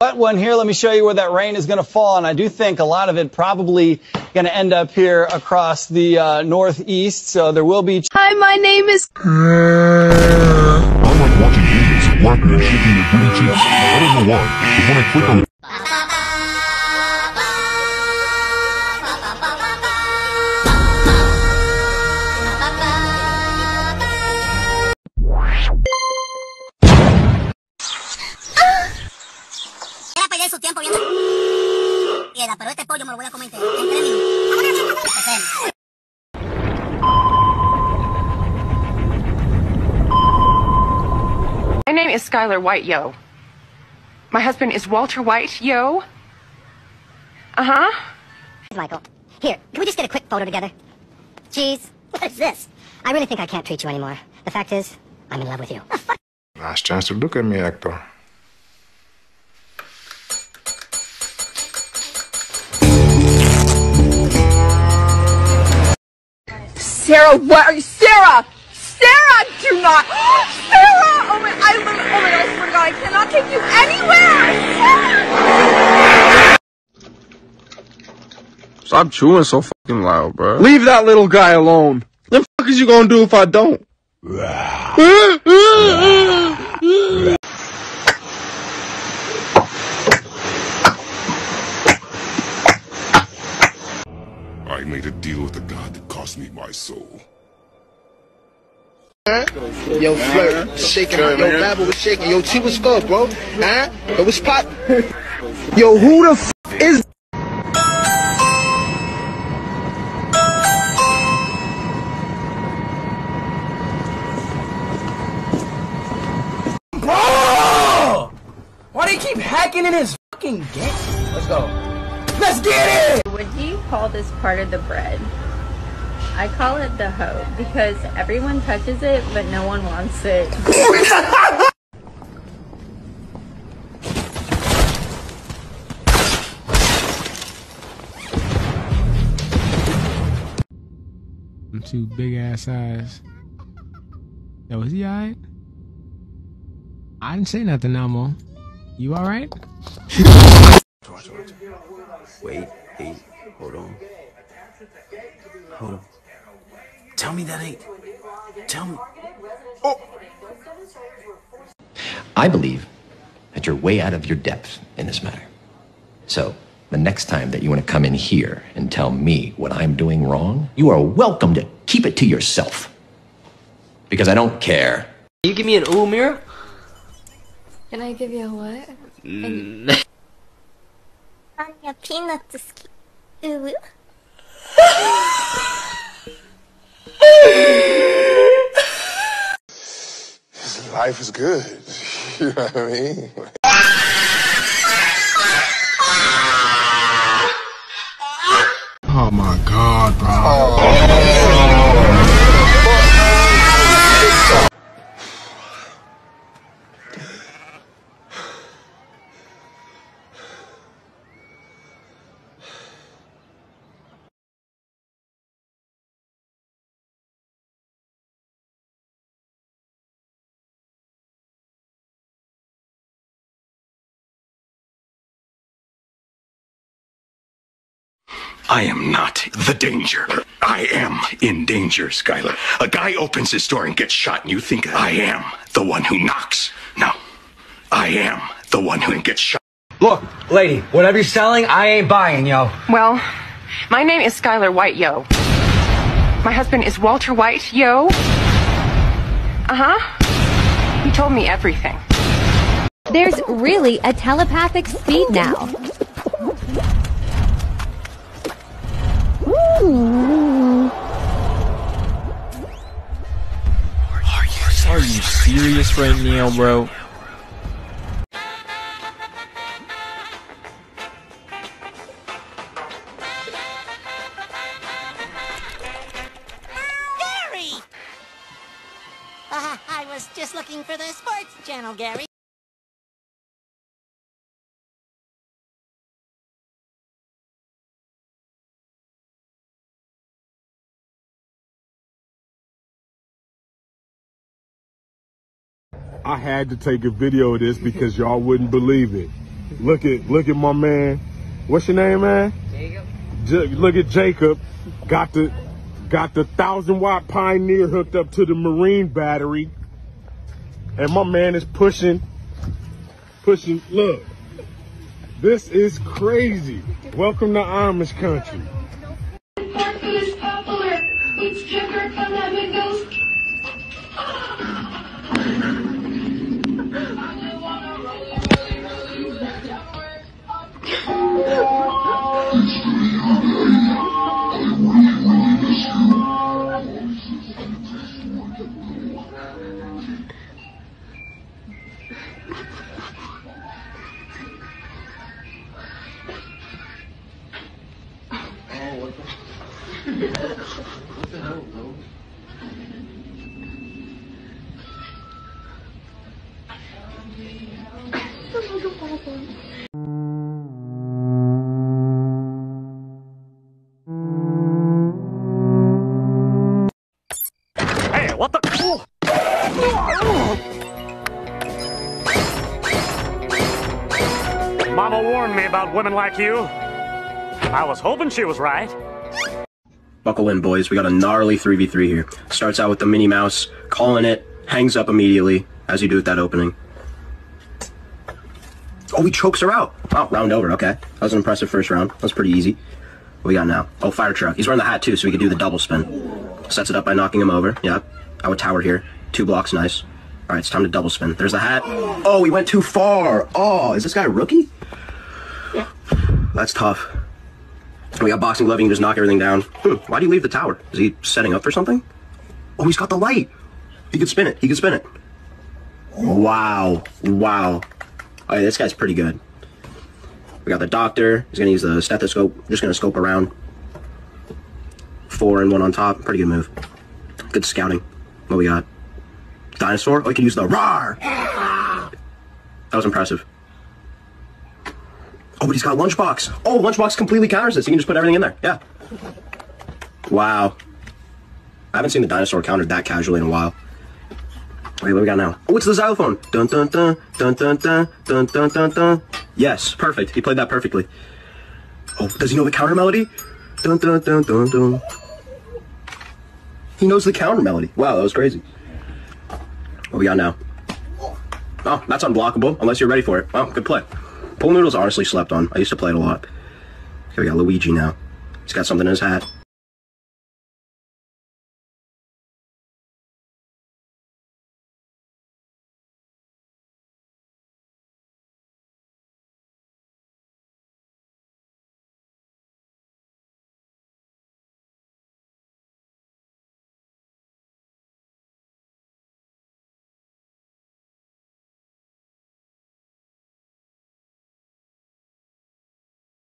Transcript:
wet one here. Let me show you where that rain is going to fall. And I do think a lot of it probably going to end up here across the uh, northeast. So there will be. Hi, my name is. I like watching videos of black men shaking their booty cheeks. I don't know why, but when I click on este pollo me lo voy a comer entero. Entre mí. Empecemos. My name is Skyler White, yo. My husband is Walter White, yo. Uh huh. Michael, here, can we just get a quick photo together? Jeez, what is this? I really think I can't treat you anymore. The fact is, I'm in love with you. Last chance to look at me, Hector. Sarah, what are you? Sarah! Sarah, do not! Sarah! Oh my, I literally, oh my god, I swear to god, I cannot take you anywhere! Stop chewing so fucking loud, bro. Leave that little guy alone. The fuck is you gonna do if I don't? I made a deal with the god that cost me my soul. Yo, flirt, shaking, yo, Babel was shaking, yo, T was good, bro, huh? It was pop. Yo, who the f is? Why do you keep hacking in his fucking game? Let's go. Let's get it! Would you call this part of the bread? I call it the hoe because everyone touches it, but no one wants it. I'm two big ass eyes. Yo, is he alright? I didn't say nothing, Elmo. You alright? Wait, wait, hold on. Hold on. Tell me that ain't. Tell me. Oh. I believe that you're way out of your depth in this matter. So, the next time that you want to come in here and tell me what I'm doing wrong, you are welcome to keep it to yourself. Because I don't care. Can You give me an ooh mirror? Can I give you a what? Mm. Anya peanuts is Ooh. Life is good. You know what I mean? I am not the danger. I am in danger, Skyler. A guy opens his door and gets shot, and you think I am the one who knocks. No, I am the one who gets shot. Look, lady, whatever you're selling, I ain't buying, yo. Well, my name is Skyler White, yo. My husband is Walter White, yo. Uh huh. He told me everything. There's really a telepathic speed now. Are you serious right now, bro? Gary! Uh, I was just looking for the sports channel, Gary. I had to take a video of this because y'all wouldn't believe it. Look at look at my man. What's your name, man? Jacob. J- look at Jacob. Got the got the thousand watt Pioneer hooked up to the Marine battery, and my man is pushing, pushing. Look, this is crazy. Welcome to Amish country. Hey, what the? Mama warned me about women like you. I was hoping she was right. Buckle in, boys. We got a gnarly 3v3 here. Starts out with the Minnie Mouse, calling it, hangs up immediately, as you do with that opening. Oh, he chokes her out. Oh, round over. Okay. That was an impressive first round. That was pretty easy. What we got now? Oh, fire truck. He's wearing the hat too, so we could do the double spin. Sets it up by knocking him over. Yep. I would tower here. Two blocks, nice. All right, it's time to double spin. There's the hat. Oh, he went too far. Oh, is this guy a rookie? Yeah. That's tough. We got boxing glove. You can just knock everything down. Hmm, why do you leave the tower? Is he setting up for something? Oh, he's got the light. He could spin it. He could spin it. Wow. Wow. Oh, yeah, this guy's pretty good. We got the doctor. He's gonna use the stethoscope. Just gonna scope around. Four and one on top. Pretty good move. Good scouting. What we got? Dinosaur. Oh, he can use the roar. That was impressive. Oh, but he's got lunchbox. Oh, lunchbox completely counters this. He can just put everything in there. Yeah. Wow. I haven't seen the dinosaur countered that casually in a while. Wait, what we got now? Oh, it's the xylophone. Dun dun dun dun dun dun dun dun dun dun. Yes, perfect. He played that perfectly. Oh, does he know the counter melody? Dun dun dun dun dun. He knows the counter melody. Wow, that was crazy. What we got now? Oh, that's unblockable, unless you're ready for it. Oh, good play. Pool Noodle's honestly slept on. I used to play it a lot. Okay, we got Luigi now. He's got something in his hat.